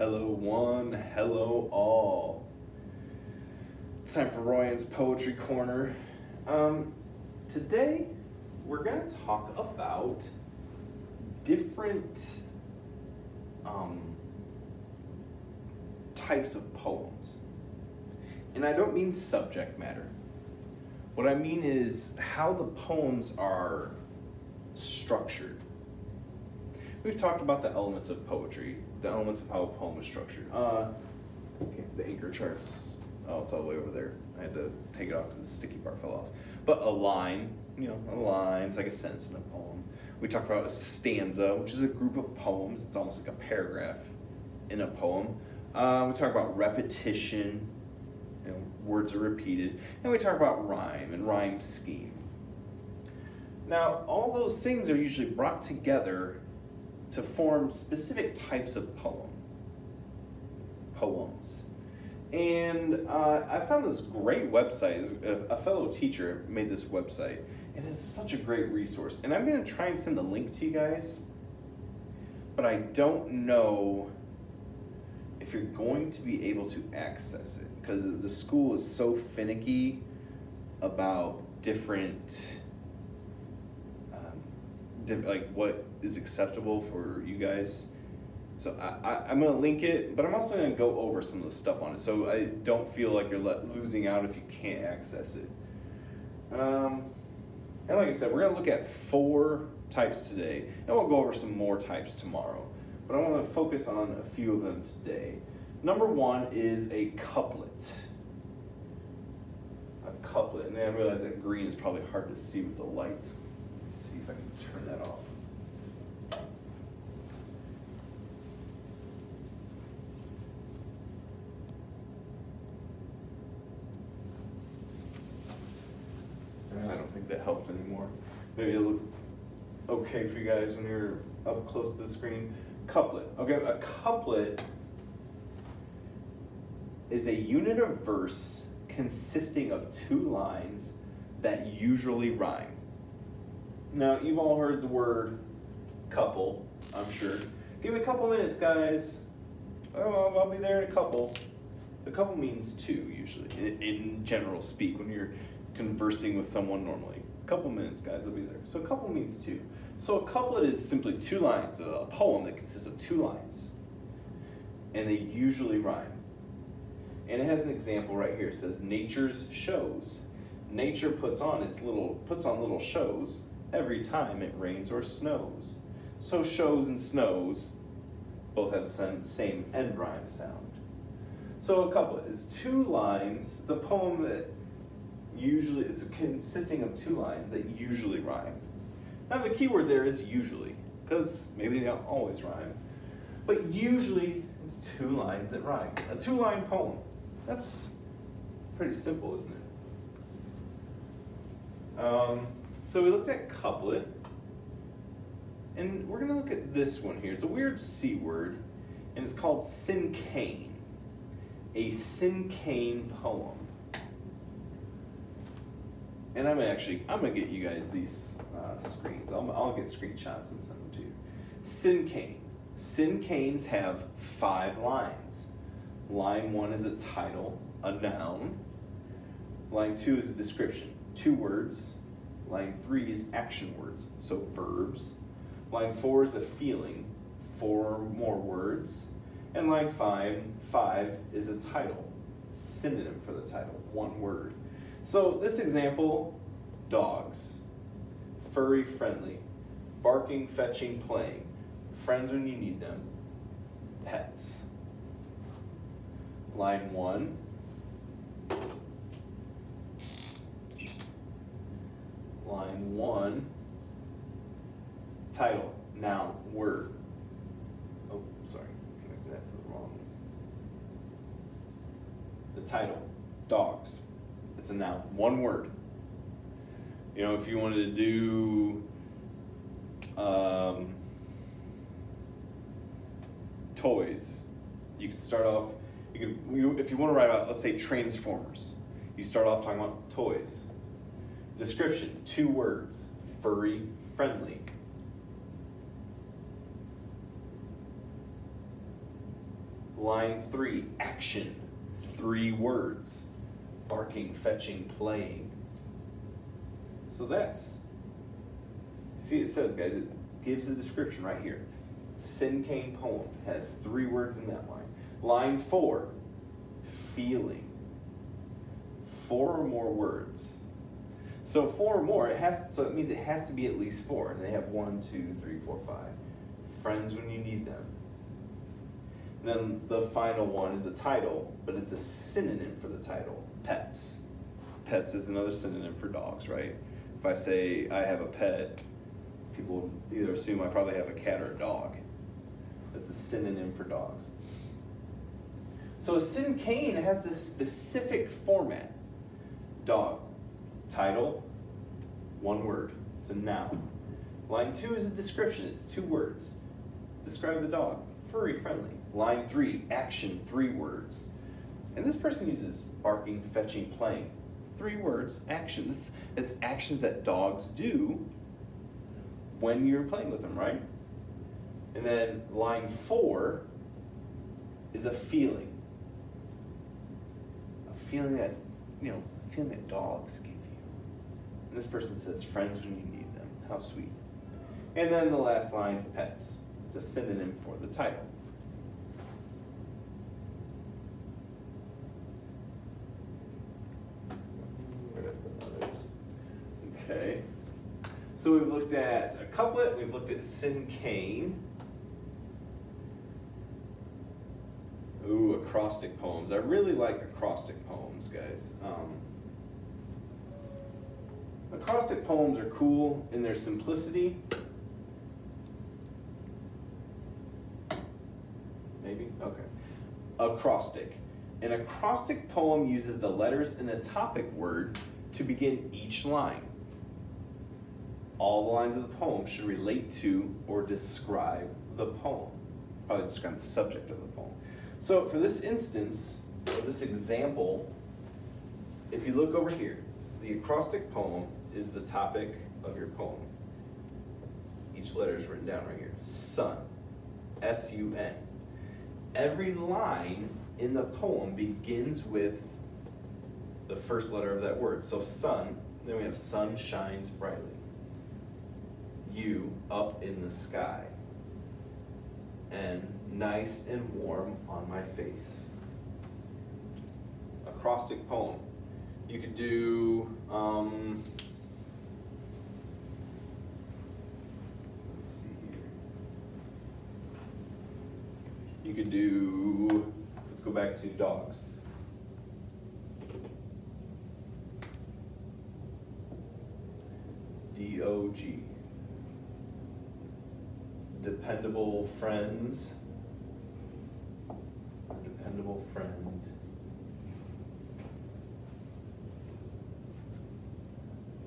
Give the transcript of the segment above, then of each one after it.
Hello, one. Hello, all. It's time for Rohyans' Poetry Corner. Um, today, we're going to talk about different um, types of poems. And I don't mean subject matter. What I mean is how the poems are structured. We've talked about the elements of poetry, the elements of how a poem is structured. Uh, okay, the anchor charts. Oh, it's all the way over there. I had to take it off because the sticky part fell off. But a line, you know, a line is like a sentence in a poem. We talked about a stanza, which is a group of poems. It's almost like a paragraph in a poem. Uh, we talk about repetition, you know, words are repeated. And we talk about rhyme and rhyme scheme. Now, all those things are usually brought together to form specific types of poem, poems. And uh, I found this great website. A fellow teacher made this website. And It is such a great resource. And I'm going to try and send the link to you guys. But I don't know if you're going to be able to access it because the school is so finicky about different like what is acceptable for you guys. So I, I, am to link it, but I'm also to go over some of the stuff on it. So I don't feel like you're losing out if you can't access it. Um, and like I said, we're to look at four types today, and we'll go over some more types tomorrow. But I want to focus on a few of them today. Number one is a couplet. A couplet, and I realize that green is probably hard to see with the lights see if I can turn that off. Eh, I don't think that helped anymore. Maybe it'll look okay for you guys when you're up close to the screen. Couplet. Okay, a couplet is a unit of verse consisting of two lines that usually rhyme. Now, you've all heard the word couple, I'm sure. Give me a couple minutes, guys. Oh, I'll be there in a couple. A couple means two, usually, in, general speak, when you're conversing with someone normally. A couple minutes, guys, I'll be there. So a couple means two. So a couplet is simply two lines, a poem that consists of two lines. And they usually rhyme. And it has an example right here. It says nature's shows. Nature puts on its little puts on little shows every time it rains or snows. So shows and snows both have the same, end rhyme sound. So a couplet is two lines. It's a poem that usually it's consisting of two lines that usually rhyme. Now the key word there is usually, because maybe they don't always rhyme. But usually it's two lines that rhyme. A two-line poem. That's pretty simple, isn't it? Um, so we looked at couplet, and we're going to look at this one here. It's a weird C word, and it's called cinquain, a cinquain poem. And I'm actually, I'm going to get you guys these uh, screens. I'll, I'll get screenshots and send them to you. Cinquain. Cinquains have five lines. Line one is a title, a noun. Line two is a description, two words, Line three is action words, so verbs. Line four is a feeling, four more words. And line five, five is a title, synonym for the title, one word. So this example, dogs, furry friendly, barking, fetching, playing, friends when you need them, pets. Line one, line one, title, noun, word. Oh, sorry, connected that to the wrong. The title, dogs. It's a noun, one word. You know, if you wanted to do um, toys, you could start off. You could, if you want to write about, let's say, Transformers, you start off talking about toys Description, two words, furry, friendly. Line three, action, three words. Barking, fetching, playing. So that's, see it says, guys, it gives the description right here. Cinquain poem has three words in that line. Line four, feeling. Four or more words. So four or more, it has so it means it has to be at least four. And they have one, two, three, four, five. Friends when you need them. And then the final one is a title, but it's a synonym for the title. Pets. Pets is another synonym for dogs, right? If I say I have a pet, people either assume I probably have a cat or a dog. That's a synonym for dogs. So a cinquain has this specific format. Dog. Title, one word. It's a noun. Line two is a description. It's two words. Describe the dog. Furry, friendly. Line three, action, three words. And this person uses barking, fetching, playing. Three words, actions. It's actions that dogs do when you're playing with them, right? And then line four is a feeling. A feeling that, you know, feeling that dogs give. And this person says friends when you need them. How sweet. And then the last line, pets. It's a synonym for the title. Okay. So we've looked at a couplet, we've looked at cinquain. Ooh, acrostic poems. I really like acrostic poems, guys. Um, acrostic poems are cool in their simplicity. Maybe? Okay. Acrostic. An acrostic poem uses the letters in a topic word to begin each line. All the lines of the poem should relate to or describe the poem. Probably describe the subject of the poem. So for this instance, or this example, if you look over here, the acrostic poem is the topic of your poem. Each letter is written down right here. Sun. S-U-N. Every line in the poem begins with the first letter of that word. So sun, then we have sun shines brightly you up in the sky and nice and warm on my face. Acrostic poem. You could do, um, let's see here. You could do, let's go back to dogs. D O G dependable friends, dependable friend.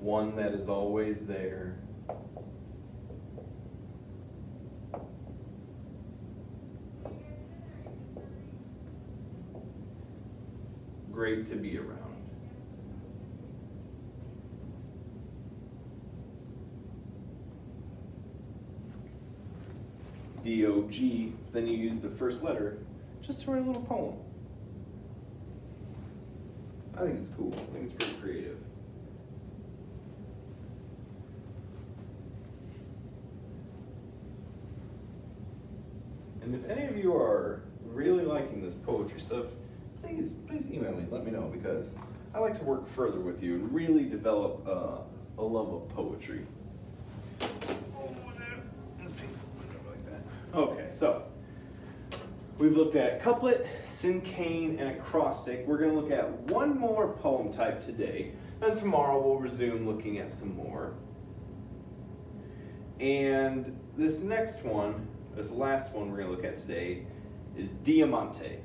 One that is always there. To be around. D-O-G, then you use the first letter just to write a little poem. I think it's cool. I think it's pretty creative. And if any of you are really liking this poetry stuff, please please email me. Let me know because I like to work further with you and really develop uh, a love of poetry. Okay, so we've looked at couplet, cinquain, and acrostic. We're going to look at one more poem type today. Then tomorrow we'll resume looking at some more. And this next one, this last one we're going to look at today, is diamante.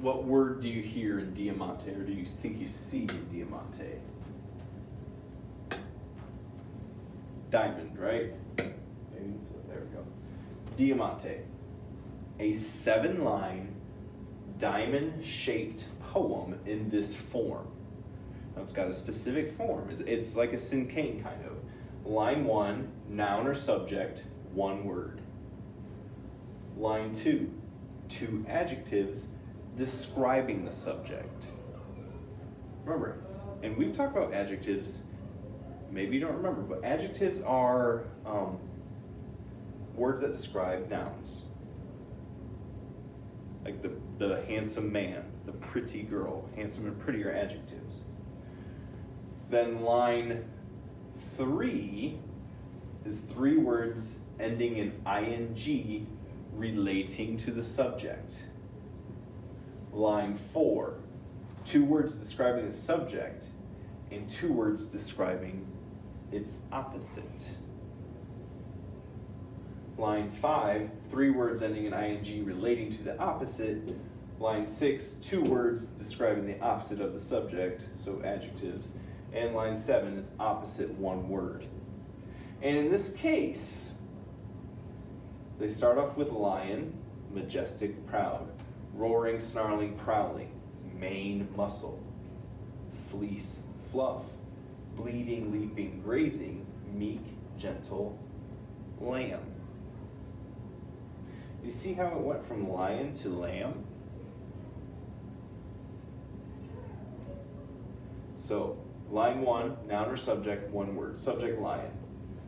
What word do you hear in diamante, or do you think you see in diamante? diamond, right? There we go. Diamante, a seven line diamond shaped poem in this form. Now it's got a specific form. It's, it's like a cinquain kind of. Line one, noun or subject, one word. Line two, two adjectives describing the subject. Remember, and we've talked about adjectives, maybe you don't remember, but adjectives are um, words that describe nouns. Like the, the handsome man, the pretty girl, handsome and pretty are adjectives. Then line three is three words ending in ing relating to the subject. Line four, two words describing the subject and two words describing its opposite. Line five, three words ending in ing relating to the opposite. Line six, two words describing the opposite of the subject, so adjectives. And line seven is opposite one word. And in this case, they start off with lion, majestic, proud, roaring, snarling, prowling, mane, muscle, fleece, fluff, bleeding, leaping, grazing, meek, gentle, lamb. Do you see how it went from lion to lamb? So, line one, noun or subject, one word. Subject, lion.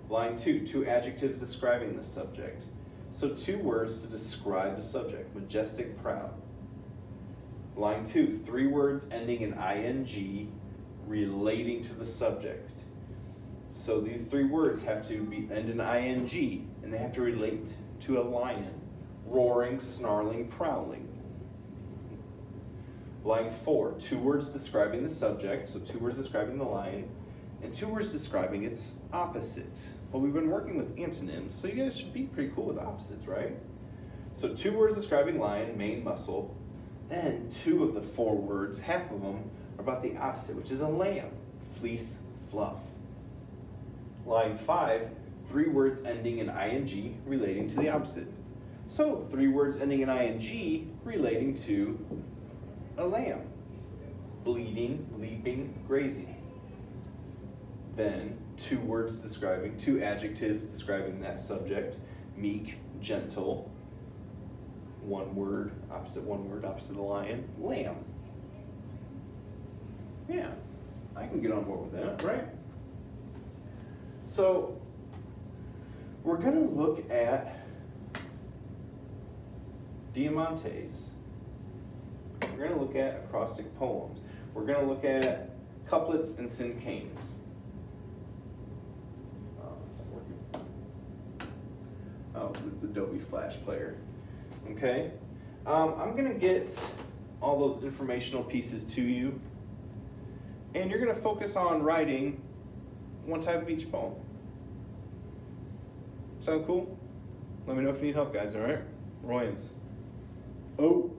Line two, two adjectives describing the subject. So, two words to describe the subject majestic, proud. Line two, three words ending in ing relating to the subject. So, these three words have to be end in ing and they have to relate to a lion roaring, snarling, prowling. Line four, two words describing the subject, so two words describing the lion, and two words describing its opposite. Well, we've been working with antonyms, so you guys should be pretty cool with opposites, right? So two words describing lion, mane, muscle. Then two of the four words, half of them, are about the opposite, which is a lamb, fleece, fluff. Line five, three words ending in ing relating to the opposite. So three words ending in ing relating to a lamb, bleeding, leaping, grazing. Then two words describing, two adjectives describing that subject meek, gentle, one word, opposite one word, opposite the lion, lamb. Yeah, I can get on board with that, right? So, we're going to look at Diamantes. We're going to look at acrostic poems. We're going to look at couplets and cinquains. Oh, it's not working. Oh, it's Adobe Flash Player. Okay? Um, I'm going to get all those informational pieces to you, and you're going to focus on writing one type of each poem. Sound cool? Let me know if you need help, guys, alright? Rohyans. Oh.